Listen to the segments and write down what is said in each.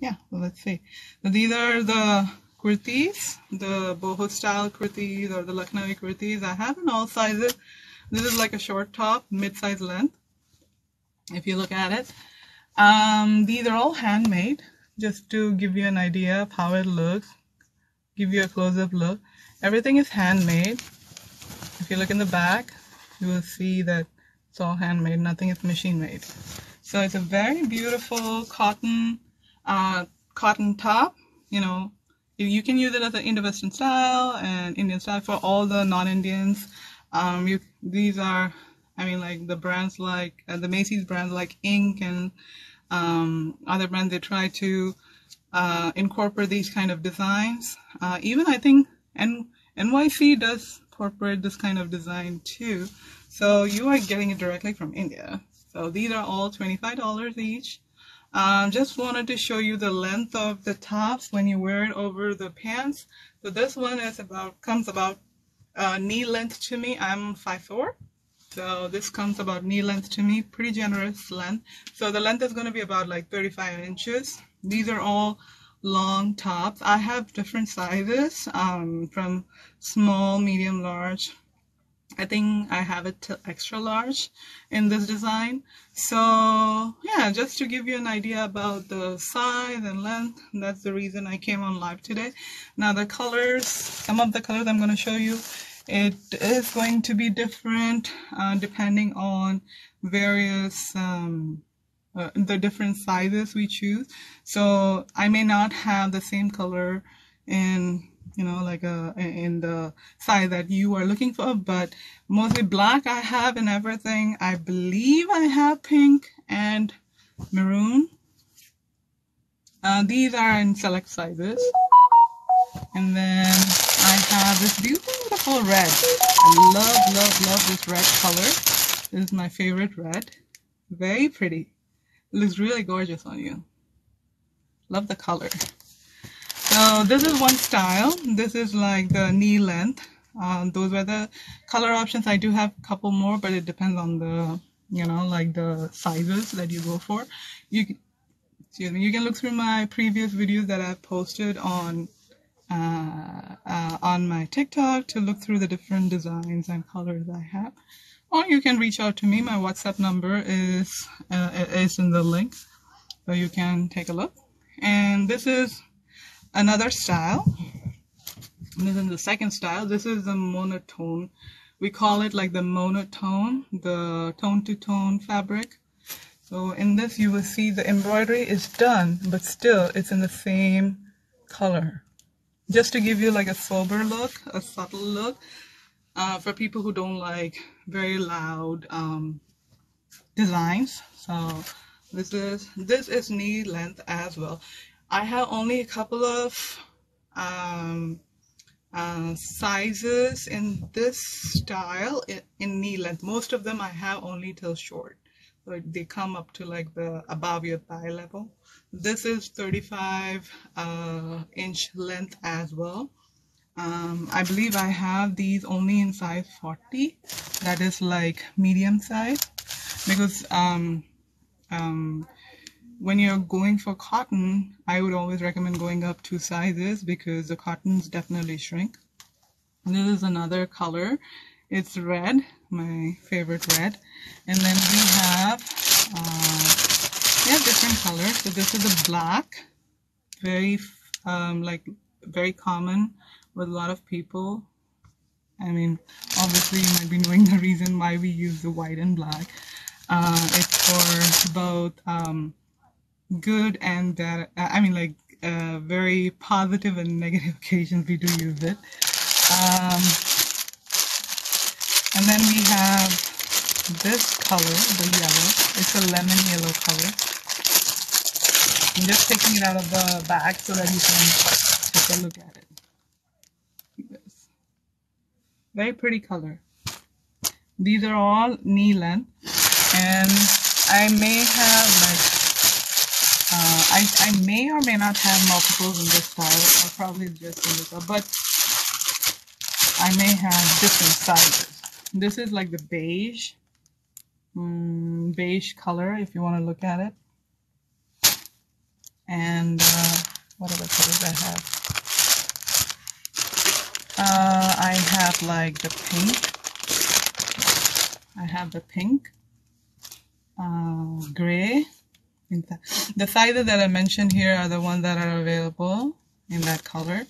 yeah, let's see. These are the kurtis, the boho style kurtis or the Lucknowi kurtis. I have in all sizes. This is like a short top, mid-size length. If you look at it, um, these are all handmade. Just to give you an idea of how it looks, give you a close-up look. Everything is handmade. If you look in the back, you will see that it's all handmade. Nothing is machine made. So it's a very beautiful cotton, uh, cotton top. You know, you can use it as an Indo-Western style and Indian style for all the non-Indians. Um, you, these are, I mean, like the brands like uh, the Macy's brands like Ink and um, other brands. They try to uh, incorporate these kind of designs. Uh, even I think N- NYC does incorporate this kind of design too. So you are getting it directly from India. So these are all $25 each. Um, just wanted to show you the length of the tops when you wear it over the pants. So this one is about comes about uh, knee length to me. I'm 5'4". So this comes about knee length to me, pretty generous length. So the length is going to be about like 35 inches. These are all long tops. I have different sizes um, from small, medium, large, I think I have it extra large in this design. So yeah, just to give you an idea about the size and length, that's the reason I came on live today. Now the colors, some of the colors I'm going to show you, it is going to be different uh, depending on various um, uh, the different sizes we choose. So I may not have the same color in you know, like uh, in the size that you are looking for, but mostly black I have and everything. I believe I have pink and maroon. Uh, these are in select sizes. And then I have this beautiful red. I love, love, love this red color. This is my favorite red. Very pretty. It looks really gorgeous on you. Love the color. This is one style. This is like the knee length. Um, those were the color options. I do have a couple more, but it depends on the, you know, like the sizes that you go for. You, excuse me, you can look through my previous videos that I've posted on uh, uh, on my TikTok to look through the different designs and colors I have. Or you can reach out to me. My WhatsApp number is uh, is in the link, so you can take a look. And this is another style. This is the second style. This is the monotone. We call it like the monotone, the tone to tone fabric. So in this you will see the embroidery is done, but still it's in the same color. Just to give you like a sober look, a subtle look, uh, for people who don't like very loud um, designs. So this is this is knee length as well. I have only a couple of um, uh, sizes in this style in, in, knee length. Most of them I have only till short. So they come up to like the above your thigh level. This is 35 uh, inch length as well. Um, I believe I have these only in size 40. That is like medium size because um, um, when you're going for cotton, I would always recommend going up two sizes because the cottons definitely shrink. This is another color. It's red, my favorite red. And then we have, uh, different colors. So this is a black, very, um, like, very common with a lot of people. I mean, obviously you might be knowing the reason why we use the white and black. Uh, it's for both um, good and bad. I mean, like uh, very positive and negative occasions we do use it. Um, and then we have this color, the yellow. It's a lemon yellow color. I'm just taking it out of the bag so that you can take a look at it. This. Very pretty color. These are all knee length and I may have like uh, I, I may or may not have multiples in this style, or probably just in this, but I may have different sizes. This is like the beige, mm, beige color if you want to look at it. and uh, what other colors I have? Uh, I have like the pink. I have the pink, uh, gray. The sizes that I mentioned here are the ones that are available in that color.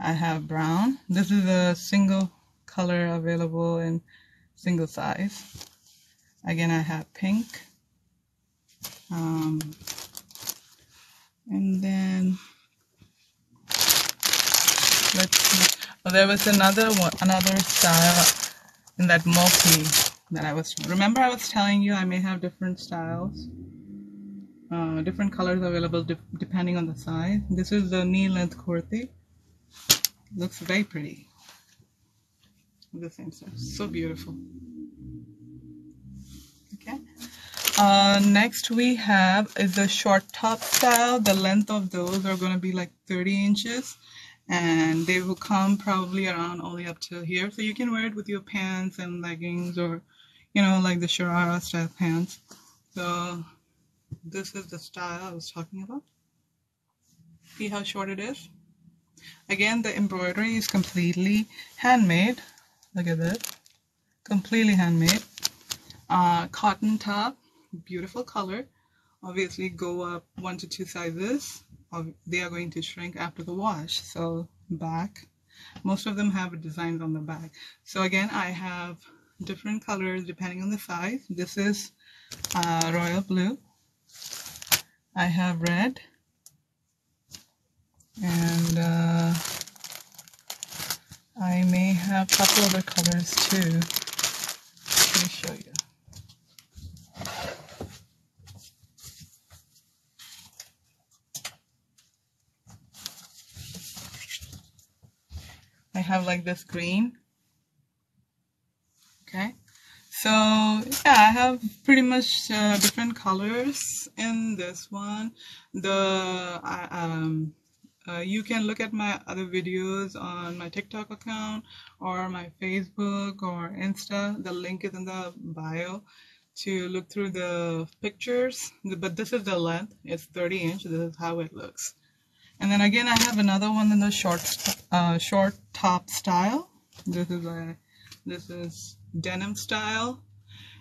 I have brown. This is a single color available in single size. Again, I have pink. Um, and then let's see. Oh, there was another one, another style in that multi that I was. Remember, I was telling you I may have different styles, uh, different colors available de depending on the size. This is the knee length kurti. Looks very pretty. The same stuff, so beautiful. Okay. Uh, next we have is the short top style. The length of those are going to be like 30 inches and they will come probably around only up to here. So you can wear it with your pants and leggings or, you know, like the Sharara style pants. So this is the style I was talking about. See how short it is? Again, the embroidery is completely handmade. Look at this. Completely handmade. Uh, cotton top beautiful color. Obviously go up one to two sizes. They are going to shrink after the wash. So back, most of them have designs on the back. So again, I have different colors depending on the size. This is uh, royal blue. I have red. And uh, I may have a couple other colors too. Let me show you. I have like this green. Okay. So yeah, I have pretty much uh, different colors in this one. The um, uh, you can look at my other videos on my TikTok account or my Facebook or Insta. The link is in the bio to look through the pictures. But this is the length. It's 30 inch. This is how it looks. And then again, I have another one in the short, uh, short top style. This is a, this is denim style.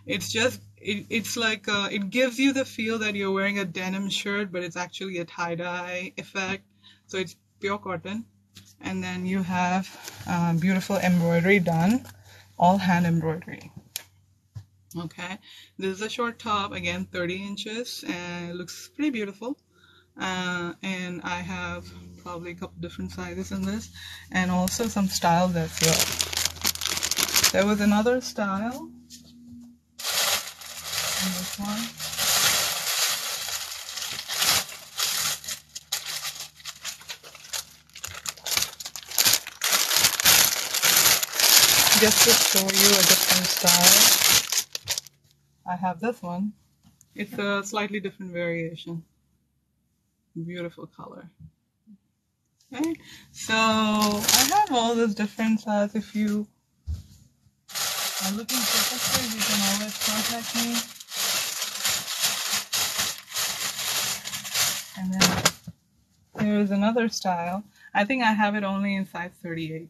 It's just, it, it's like, uh, it gives you the feel that you're wearing a denim shirt, but it's actually a tie-dye effect. So it's pure cotton. And then you have uh, beautiful embroidery done, all hand embroidery. Okay, this is a short top, again 30 inches, and it looks pretty beautiful uh, and I have probably a couple different sizes in this and also some styles as well. There was another style in this one. Just to show you a different style, I have this one. It's a slightly different variation beautiful color. Okay, so I have all these different styles. If you are looking for pictures, you can always contact me. And then there is another style. I think I have it only in size 38.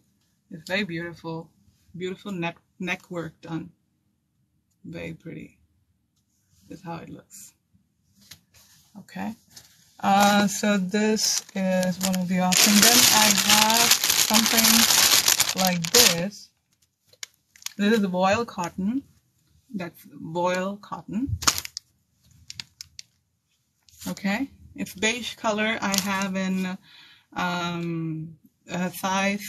It's very beautiful. Beautiful neck, neck work done. Very pretty. This is how it looks. Okay. Uh, so this is one of the options. Then I have something like this. This is voile cotton. That's voile cotton. Okay, it's beige color. I have in um, size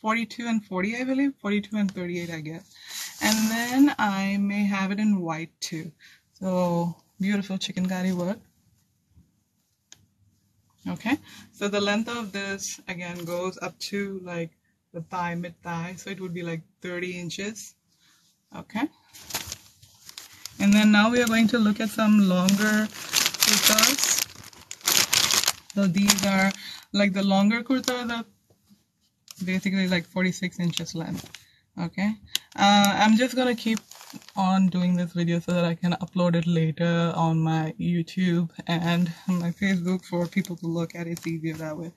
42 and 40, I believe. 42 and 38, I guess. And then I may have it in white too. So beautiful chikankari work okay so the length of this again goes up to like the thigh mid thigh. So it would be like 30 inches. Okay. And then now we are going to look at some longer kurtas. So these are like the longer kurtas are basically like 46 inches length. Okay. Uh, I'm just gonna keep on doing this video so that I can upload it later on my YouTube and my Facebook for people to look at. It's easier that way.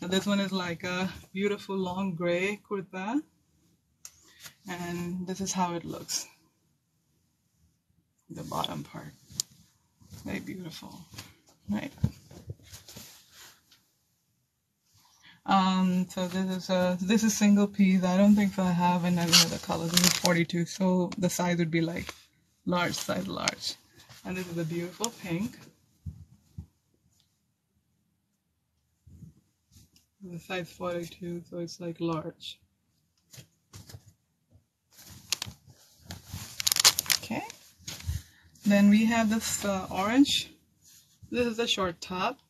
Now this one is like a beautiful long gray kurta and this is how it looks. The bottom part. Very beautiful. Right. Um, so this is a this is single piece. I don't think so I have in any other color. This is 42, so the size would be like large size large. And this is a beautiful pink. The size 42, so it's like large. Okay. Then we have this uh, orange. This is a short top.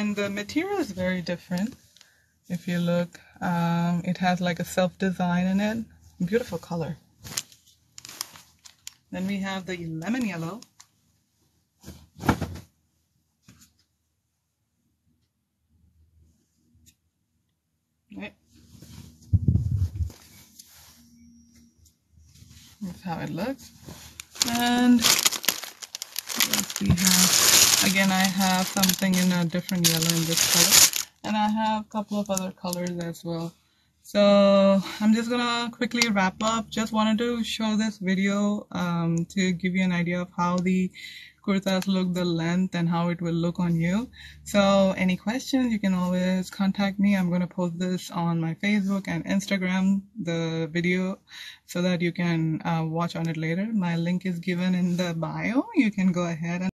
And the material is very different. If you look um, it has like a self design in it. Beautiful color. Then we have the lemon yellow. Right. That's how it looks. And we have Again, I have something in a different yellow in this color. And I have a couple of other colors as well. So I'm just gonna quickly wrap up. Just wanted to show this video um, to give you an idea of how the kurtas look, the length, and how it will look on you. So any questions, you can always contact me. I'm gonna post this on my Facebook and Instagram, the video, so that you can uh, watch on it later. My link is given in the bio. You can go ahead and